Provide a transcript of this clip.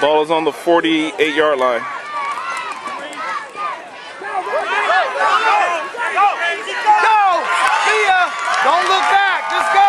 Ball is on the 48 yard line. Go! Go! Don't look back. Just go!